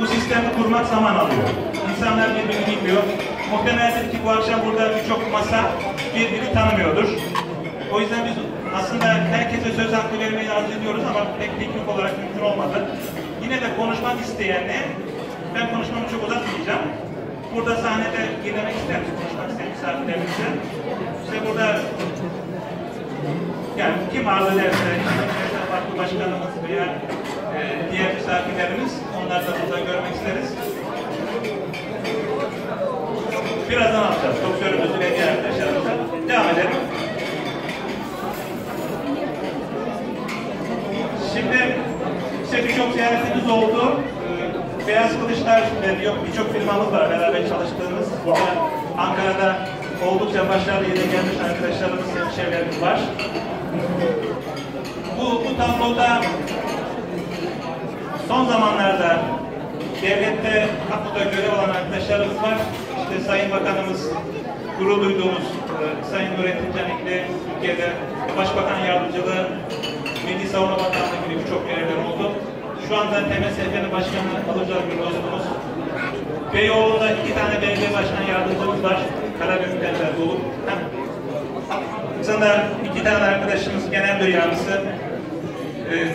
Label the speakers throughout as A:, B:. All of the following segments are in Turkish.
A: bu sistemi kurmak zaman alıyor. İnsanlar birbirini bilmiyor. Muhtemeldir ki bu akşam burada birçok masa birbirini tanımıyordur. O yüzden biz aslında herkese söz hakkı vermeyi arzu ediyoruz ama pek teknik olarak mümkün olmadı. Yine de konuşmak isteyenle ben konuşmamı çok uzatmayacağım. Burada sahnede dinlemek ister misin? Konuşmak isteyen misafirlerimize. İşte burada yani kim arzu farklı başkanımız veya e, diğer misafirlerimiz, onları da burada görmek isteriz. Birazdan alacağız. Doktorumuzu ve diğer arkadaşlarımıza. Devam edelim. Şimdi işte birçok ziyaretimiz oldu. Ee, Beyaz Kılıçlar birçok firmamız var beraber çalıştığımız. Ankara'da oldukça başarılı yere gelmiş arkadaşlarımız, hemşehrilerimiz var. Bu, bu tabloda son zamanlarda devlette, kamuda görev alan arkadaşlarımız var. İşte Sayın Bakanımız, gurur duyduğumuz e, Sayın Nurettin Canikli, Türkiye'de Başbakan Yardımcılığı, Milli Savunma Bakanlığı gibi birçok görevler oldu. Şu anda TMSF'nin başkanı alacak bir dostumuz. Beyoğlu'nda iki tane belediye başkan yardımcımız var. Karagümrük'ten de dolu. Sonra iki tane arkadaşımız genel müdür yardımcısı. Ee,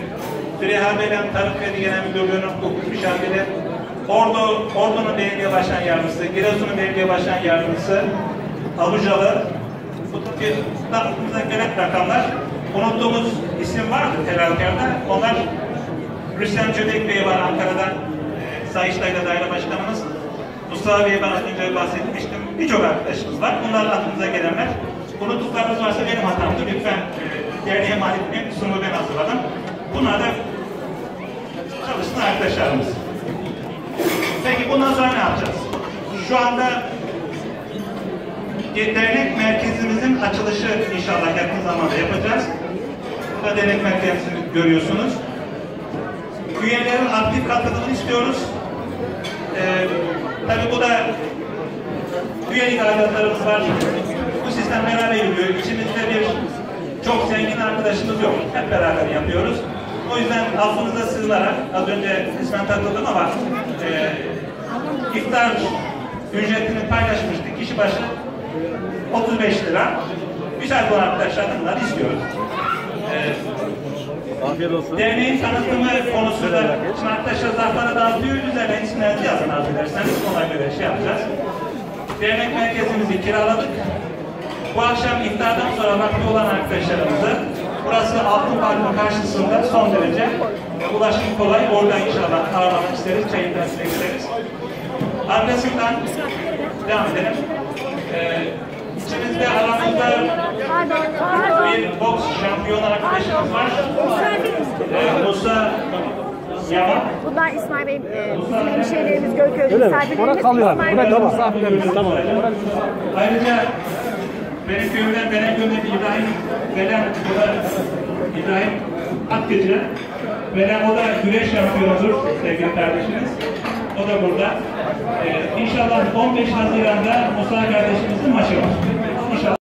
A: Züleyha Bey'den Tarık Kredi Genel Müdürlüğü'nün hukuk müşaviri. Ordu, Ordu'nun belediye başkan yardımcısı, Giresun'un belediye başkan yardımcısı, Alucalı. Bu aklımıza gelen rakamlar. Unuttuğumuz isim vardı telalkarda. Onlar Rüstem Çödek Bey var Ankara'dan. E, Sayıştay'da daire başkanımız. Mustafa Bey ben az önce bahsetmiştim. Birçok arkadaşımız var. Bunlar aklınıza gelenler. Unuttuklarınız varsa benim hatamdı. Lütfen e, derneğe emanet etmeyin. Sunumu ben hazırladım. Bunlar da çalışsın arkadaşlarımız. Peki bundan sonra ne yapacağız? Şu anda dernek merkezimizin açılışı inşallah yakın zamanda yapacağız. Burada dernek merkezini görüyorsunuz. Üyelerin aktif katılımını istiyoruz. Ee, tabii bu da üyelik aidatlarımız var. Bu sistem beraber yürüyor. İçimizde bir çok zengin arkadaşımız yok. Hep beraber yapıyoruz. O yüzden affınıza sığınarak az önce kısmen takıldım ama e, iftar ücretini paylaşmıştık. Kişi başı 35 lira. Güzel bu arkadaşlardan bunları istiyoruz. Ee,
B: Afiyet olsun.
A: derneğin tanıtımı konusunda şimdi arkadaşlar zarflara dağıtıyor. Üzerine isimlerinizi yazın arzu ederseniz. Ona göre şey yapacağız. Dernek merkezimizi kiraladık. Bu akşam iftardan sonra vakti olan arkadaşlarımızı burası Altın Park'ın karşısında son derece ulaşım kolay. Orada inşallah ağırlamak isteriz. Çayı temsil isteriz. Arkasından devam edelim. Ee, içimizde aramızda bir boks şampiyon arkadaşımız var. Ee, Musa Yaman.
C: Bunlar İsmail Bey, e, bizim hemşehrilerimiz,
B: Öyle mi?
C: misafirlerimiz.
B: Buna kalıyor.
C: İsmail
B: Buna kalıyor. Tamam.
A: Ayrıca benim köyümden Belen köyündeki İbrahim Belen, o da İbrahim Akgıcı. Belen o da güreş şampiyonudur sevgili kardeşimiz. O da burada. Ee, inşallah 15 Haziran'da Musa kardeşimizin maçı var.